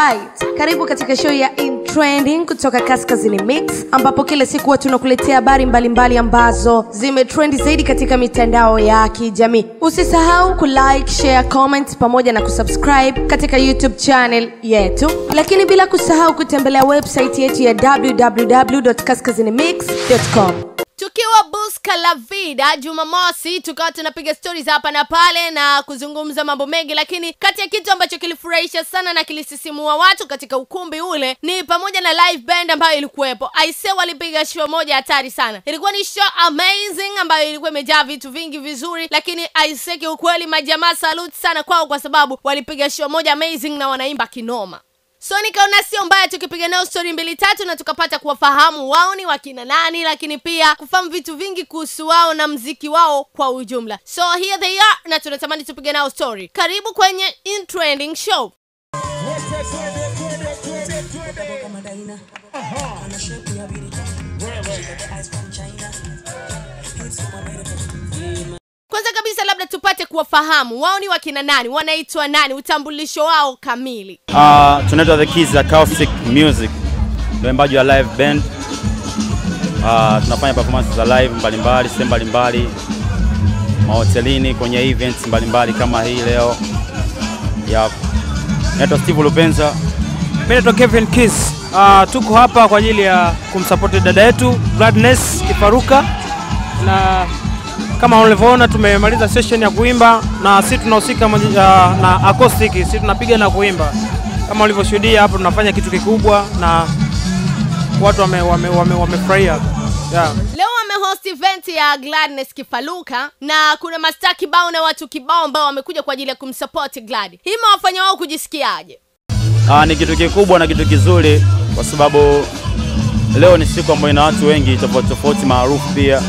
Alright, karibu katika show ya In Trending kutoka Kaskazini Mix ambapo kila siku huwa tunakuletea habari mbalimbali ambazo zimetrendi zaidi katika mitandao ya kijamii. Usisahau kulike, share, comment pamoja na kusubscribe katika YouTube channel yetu, lakini bila kusahau kutembelea website yetu ya www.kaskazinimix.com. buska la vida. Jumamosi tukawa tunapiga stories hapa na pale na kuzungumza mambo mengi lakini kati ya kitu ambacho kilifurahisha sana na kilisisimua watu katika ukumbi ule ni pamoja na live band ambayo ilikuwepo. Aise walipiga show moja hatari sana. Ilikuwa ni show amazing ambayo ilikuwa imejaa vitu vingi vizuri lakini aise kiukweli majamaa salute sana kwao kwa sababu walipiga show moja amazing na wanaimba kinoma so nikaona sio mbaya tukipiga nao stori mbili tatu na tukapata kuwafahamu wao ni wakina nani lakini pia kufahamu vitu vingi kuhusu wao na mziki wao kwa ujumla. So here they are na tunatamani tupige nao story. Karibu kwenye in trending show tupate kuwafahamu wao ni wakina nani wanaitwa nani utambulisho wao kamili Uh, tunaitwa The Keys Acoustic Music, ndio waimbaji wa live band. Uh, tunafanya performances za live mbalimbali sehemu mbalimbali, mahotelini, kwenye events mbalimbali kama hii leo. Yep. Naitwa Steve Lupenza. Mimi naitwa Kevin Kiss. Uh, tuko hapa kwa ajili ya kumsupport dada yetu Gladness Kifaruka, na kama ulivyoona tumemaliza session ya kuimba na si tunahusika uh, na acoustic, sisi tunapiga na kuimba. Kama ulivyoshuhudia hapo, tunafanya kitu kikubwa na watu wamefurahia wame, wame, wame yeah. leo wamehost event ya gladness kifaluka na kuna mastaa kibao na watu kibao ambao wamekuja kwa ajili ya kumsupport glad. Hii imewafanya wao kujisikiaje? Ah, ni kitu kikubwa na kitu kizuri kwa sababu leo ni siku ambayo ina watu wengi tofauti tofauti maarufu pia.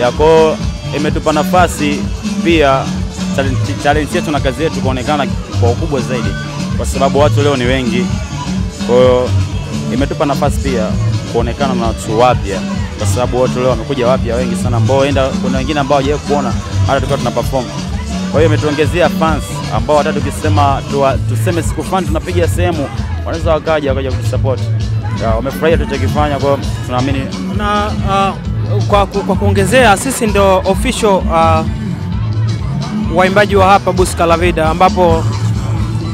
Yako imetupa nafasi pia talenti yetu na kazi yetu kuonekana kwa ukubwa zaidi, kwa sababu watu leo ni wengi. Kwa hiyo imetupa nafasi pia kuonekana na watu wapya, kwa sababu watu leo wamekuja wapya wengi sana, ambao enda kuna wengine ambao hawajawahi kuona hata tukiwa tuna perform. Kwa hiyo imetuongezea fans ambao hata tukisema tuwa, tuseme siku fulani tunapiga sehemu, wanaweza wakaja wakaja kutusupport. Ya, Wamefurahia tulichokifanya, kwa hiyo tunaamini na uh, kwa, kwa kuongezea sisi ndo official uh, waimbaji wa hapa Busca la Vida ambapo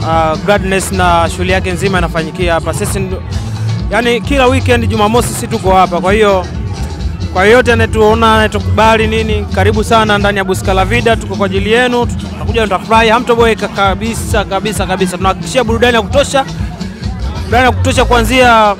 uh, Gladness na shughuli yake nzima inafanyikia hapa. Sisi yani kila weekend Jumamosi sisi tuko hapa, kwa hiyo kwa yote anayetuona anayetukubali nini, karibu sana ndani ya Busca la Vida, tuko kwa ajili yenu, tutakuja tutafurahi, hamtoboeka kabisa kabisa kabisa. Tunahakikishia burudani ya kutosha, burudani ya kutosha kuanzia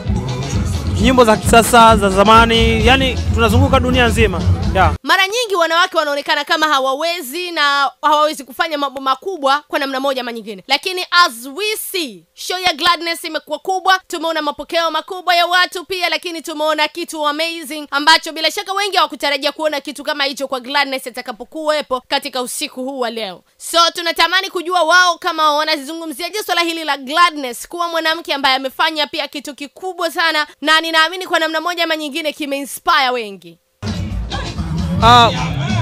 nyimbo za kisasa za zamani, yani tunazunguka dunia nzima yeah. mara nyingi wanawake wanaonekana kama hawawezi na hawawezi kufanya mambo makubwa kwa namna moja ama nyingine. Lakini as we see show ya gladness imekuwa kubwa. Tumeona mapokeo makubwa ya watu pia lakini tumeona kitu amazing ambacho bila shaka wengi hawakutarajia kuona kitu kama hicho kwa gladness atakapokuwepo katika usiku huu wa leo. So tunatamani kujua wao kama wanazizungumziaje swala hili la gladness kuwa mwanamke ambaye amefanya pia kitu kikubwa sana na ninaamini kwa namna moja ama nyingine kimeinspire wengi Uh,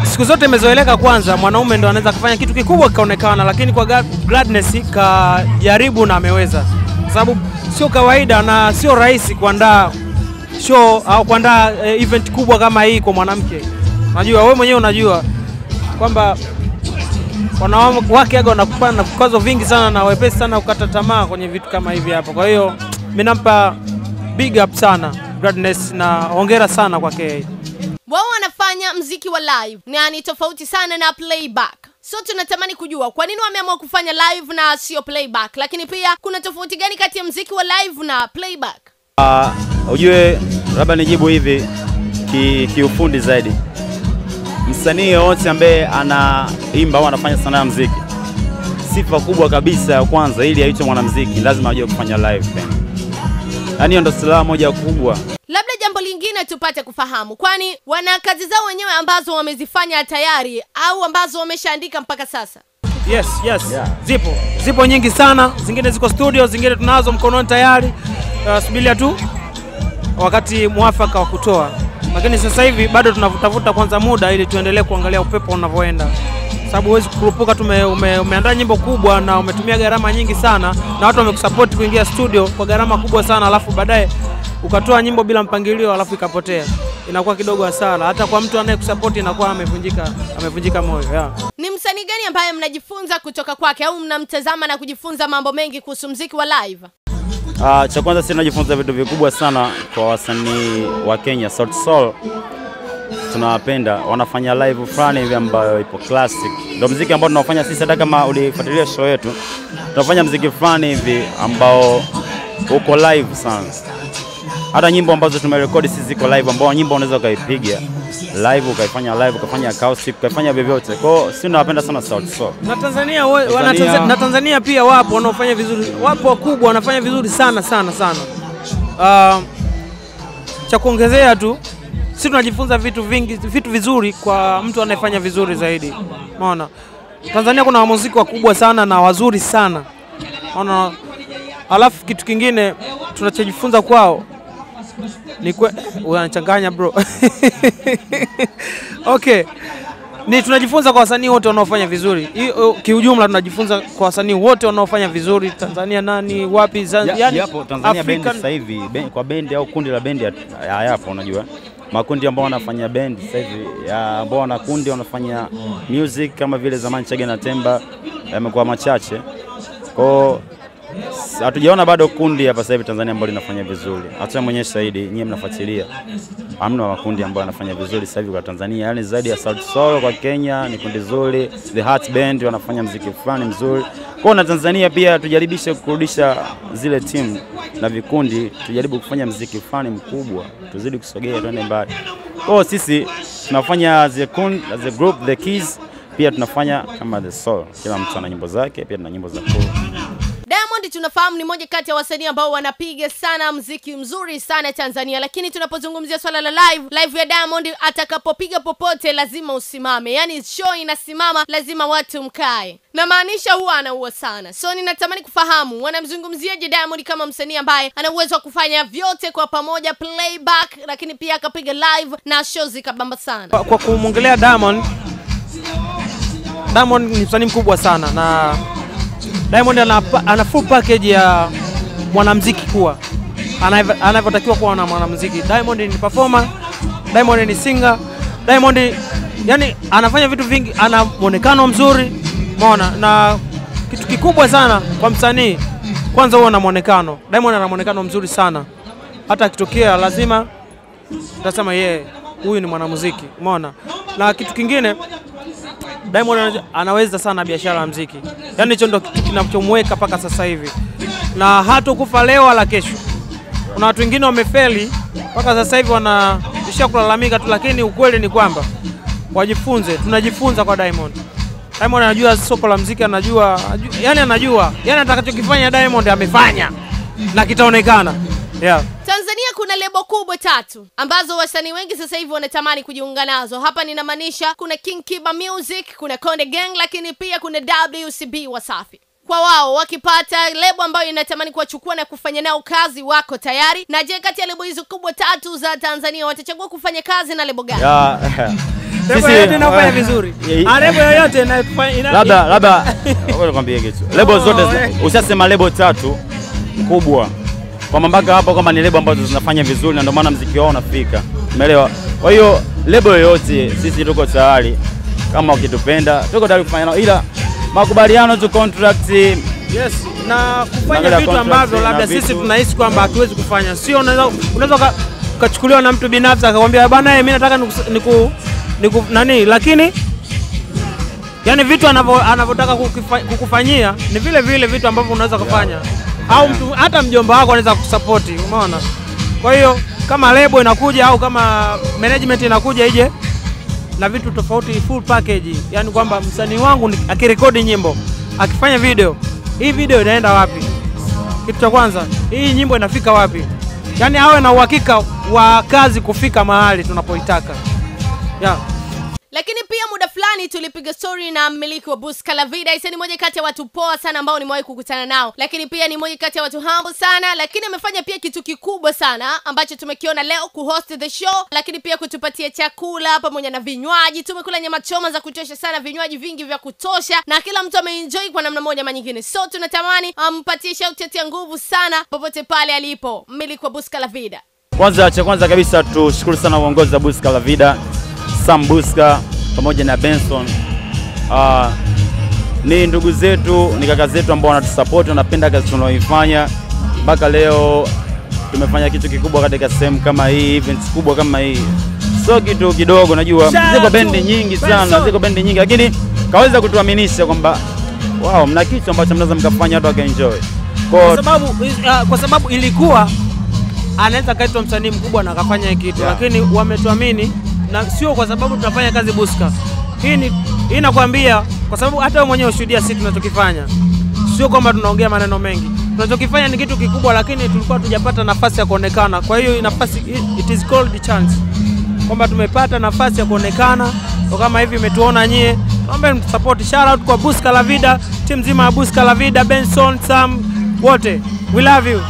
siku zote imezoeleka kwanza mwanaume ndo anaweza kufanya kitu kikubwa kikaonekana, lakini kwa Glad- Gladness kajaribu na ameweza, kwa sababu sio kawaida na sio rahisi kuandaa show au kuandaa eh, event kubwa kama hii kwa mwanamke. Unajua wewe mwenyewe unajua kwamba wanawake aga wanakupana na vikwazo vingi sana na wepesi sana kukata tamaa kwenye vitu kama hivi hapa. Kwa hiyo mimi nampa big up sana Gladness na hongera sana kwake. wao wanafanya mziki wa live. Na ni tofauti sana na playback. So tunatamani kujua kwa nini wameamua kufanya live na sio playback. Lakini pia kuna tofauti gani kati ya mziki wa live na playback? Uh, ujue labda nijibu hivi ki- kiufundi zaidi. Msanii yoyote ambaye anaimba au anafanya sanaa ya mziki sifa kubwa kabisa ya kwanza ili aitwe mwanamziki lazima ajue kufanya live. Yaani hiyo ndo silaha moja kubwa lingine tupate kufahamu kwani wana kazi zao wenyewe ambazo wamezifanya tayari au ambazo wameshaandika mpaka sasa Yes, yes. Yeah. Zipo. Zipo nyingi sana. Zingine ziko studio, zingine tunazo mkononi tayari. Uh, subiria tu wakati mwafaka wa kutoa. Lakini sasa hivi bado tunavutavuta kwanza muda ili tuendelee kuangalia upepo unavyoenda. sababu huwezi kukurupuka tume, ume, umeandaa nyimbo kubwa na umetumia gharama nyingi sana na watu wamekusapoti kuingia studio kwa gharama kubwa sana, alafu baadaye ukatoa nyimbo bila mpangilio alafu ikapotea, inakuwa kidogo hasara. Hata kwa mtu anayekusapoti inakuwa amevunjika amevunjika moyo yeah. ni msanii gani ambaye mnajifunza kutoka kwake au mnamtazama na kujifunza mambo mengi kuhusu mziki wa live Ah, cha kwanza sisi tunajifunza vitu vikubwa sana kwa wasanii wa Kenya Sauti Sol. Tunawapenda, wanafanya live fulani hivi ambayo ipo classic. Ndio mziki ambao tunaofanya sisi, hata kama ulifuatilia show yetu, tunafanya mziki fulani hivi ambao uko live sana. Hata nyimbo ambazo tumerekodi sisi ziko live, ambao nyimbo unaweza ukaipiga live ukaifanya live ukafanya acoustic ukaifanya vyovyote. Kwa hiyo sisi tunawapenda sana Sauti Sol. na Tanzania, wa, wana Tanzania- Tanzania, na Tanzania pia wapo wanaofanya vizuri, wapo wakubwa wanafanya vizuri sana sana sana. Uh, cha kuongezea tu, si tunajifunza vitu vingi, vitu vizuri kwa mtu anayefanya vizuri zaidi. Umeona, Tanzania kuna wamuziki wakubwa sana na wazuri sana. Umeona, alafu kitu kingine tunachojifunza kwao ni kwe... unachanganya bro okay ni tunajifunza kwa wasanii wote wanaofanya vizuri. Kiujumla tunajifunza kwa wasanii wote wanaofanya vizuri Tanzania, nani wapi, Zan- Ya- yani yapo Tanzania bendi sasa hivi ben- kwa bendi au kundi la bendi ya- hayapo, unajua makundi ambao wanafanya bendi sasa hivi ambao wana kundi wanafanya music kama vile zamani Chege na Temba yamekuwa machache kwao. Hatujaona bado kundi hapa sasa hivi Tanzania ambalo linafanya vizuri. Hata mwenyewe shahidi, nyie mnafuatilia, hamna makundi ambayo yanafanya vizuri sasa hivi kwa Tanzania, yani zaidi ya Sauti Sol kwa Kenya ni kundi zuri, The Heart Band wanafanya mziki fulani mzuri. Kwa na Tanzania pia tujaribishe kurudisha zile timu na vikundi, tujaribu kufanya mziki fulani mkubwa, tuzidi kusogea, tuende mbali. Kwa sisi tunafanya the, kundi, the group The Keys, pia tunafanya kama The Soul, kila mtu ana nyimbo zake, pia tuna nyimbo za cool. Diamond tunafahamu ni moja kati ya wasanii ambao wanapiga sana mziki mzuri sana Tanzania, lakini tunapozungumzia swala la live, live ya Diamond atakapopiga popote lazima usimame, yaani show inasimama, lazima watu mkae, na maanisha huwa anaua sana. So ninatamani kufahamu wanamzungumziaje Diamond kama msanii ambaye ana uwezo wa kufanya vyote kwa pamoja, playback, lakini pia akapiga live na show zikabamba sana. kwa, kwa kumwongelea Diamond, Diamond ni msanii mkubwa sana na Diamond ana, ana full package ya mwanamuziki kuwa anavyotakiwa kuwa na mwanamuziki. Diamond ni performer, Diamond ni singer, Diamond yani anafanya vitu vingi, ana mwonekano mzuri, umeona, na kitu kikubwa sana kwa msanii, kwanza huwa na mwonekano. Diamond ana mwonekano mzuri sana, hata akitokea lazima utasema yeye huyu ni mwanamuziki, umeona. Na kitu kingine Diamond anaweza sana biashara ya muziki, yaani hicho ndo kitu kinachomweka mpaka sasa hivi, na hata kufa leo wala kesho. Kuna watu wengine wamefeli mpaka sasa hivi wanaishia kulalamika tu, lakini ukweli ni kwamba wajifunze, tunajifunza kwa Diamond. Diamond anajua soko la muziki, anajua, anajua yani anajua yani atakachokifanya Diamond amefanya na kitaonekana yeah. Kuna lebo kubwa tatu ambazo wasanii wengi sasa hivi wanatamani kujiunga nazo. Hapa ninamaanisha kuna King Kiba Music, kuna Konde Gang, lakini pia kuna WCB Wasafi. Kwa wao wakipata lebo ambayo inatamani kuwachukua na kufanya nao kazi, wako tayari. Na je, kati ya lebo hizo kubwa tatu za Tanzania watachagua kufanya kazi na lebo gani? Yeah. Sisi- yoyote inafanya vizuri. Ah, Lebo yoyote inafanya labda labda ngoja nikwambie kitu lebo zote eh. ushasema lebo tatu kubwa kwamba mpaka hapo kwamba ni lebo ambazo zinafanya vizuri na ndio maana mziki wao unafika. Umeelewa? Kwa hiyo lebo yoyote sisi tuko tayari kama ukitupenda tuko tayari kufanya nao ila makubaliano tu contract Yes, na kufanya na vitu ambavyo labda sisi tunahisi kwamba hatuwezi kufanya, sio unaweza unaweza ukachukuliwa na mtu binafsi akakwambia bwana, mimi nataka niku, niku, nani, lakini yani vitu anavyotaka kukufanyia ni vile vile vitu ambavyo unaweza kufanya au mtu hata mjomba wako anaweza kusapoti, umeona. Kwa hiyo kama lebo inakuja au kama management inakuja ije na vitu tofauti, full package, yani kwamba msanii wangu akirekodi nyimbo akifanya video, hii video inaenda wapi? Kitu cha kwanza, hii nyimbo inafika wapi? Yani awe na uhakika wa kazi kufika mahali tunapoitaka yeah. Lakini pia muda fulani tulipiga story na mmiliki wa Buska La Vida. Isa ni moja kati ya watu poa sana ambao nimewahi kukutana nao, lakini pia ni moja kati ya watu humble sana, lakini amefanya pia kitu kikubwa sana ambacho tumekiona leo, kuhost the show, lakini pia kutupatia chakula pamoja na vinywaji. Tumekula nyama choma za kutosha sana, vinywaji vingi vya kutosha, na kila mtu ameenjoy kwa namna moja ama nyingine. So tunatamani ampatie shout ya nguvu sana popote pale alipo mmiliki wa Buska La Vida. Kwanza cha kwanza kabisa tushukuru sana uongozi wa Buska La Vida, Sam Buska pamoja na Benson. Uh, ni ndugu zetu, ni kaka zetu ambao wanatusupport, wanapenda kazi tunaoifanya. Mpaka leo tumefanya kitu kikubwa katika sehemu kama hii, events kubwa kama hii, sio kitu kidogo. Najua ziko bendi nyingi sana, ziko bendi nyingi, lakini kaweza kutuaminisha kwamba wao mna kitu ambacho mnaweza mkafanya watu wakaenjoy. kwa Kwa sababu, uh, kwa sababu ilikuwa anaweza kaitwa msanii mkubwa na akafanya kitu Yeah. lakini wametuamini na sio kwa sababu tunafanya kazi Buska. Hii ni hii nakwambia kwa sababu hata wewe mwenyewe ushuhudia sisi tunachokifanya, sio kwamba tunaongea maneno mengi. Tunachokifanya ni kitu kikubwa, lakini tulikuwa tujapata nafasi ya kuonekana. Kwa hiyo nafasi it is called chance, kwamba tumepata nafasi ya kuonekana kwa kama hivi imetuona nyie, naomba mtusupport. Shout out kwa Buska La Vida, timu nzima ya Buska La Vida, Benson, Sam, wote we love you.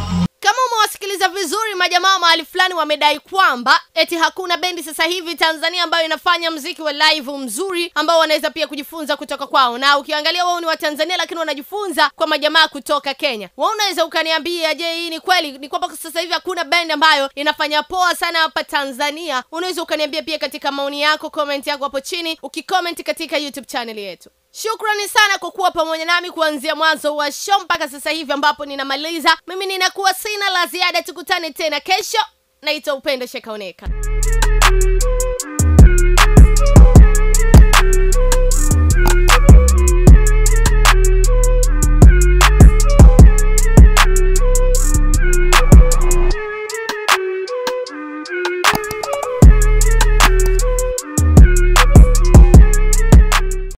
Kama umewasikiliza vizuri majamaa mahali fulani wamedai kwamba eti hakuna bendi sasa hivi tanzania ambayo inafanya mziki wa live mzuri ambao wanaweza pia kujifunza kutoka kwao. Na ukiangalia wao ni wa tanzania lakini wanajifunza kwa majamaa kutoka kenya. Wa unaweza ukaniambia je hii ni kweli? Ni kwamba sasa hivi hakuna bendi ambayo inafanya poa sana hapa tanzania. Unaweza ukaniambia pia katika maoni yako comment yako hapo chini ukicomment katika youtube channel yetu shukrani sana kwa kuwa pamoja nami kuanzia mwanzo wa show mpaka sasa hivi ambapo ninamaliza. Mimi ninakuwa sina la ziada tukutane tena kesho. Naitwa upendo shekaoneka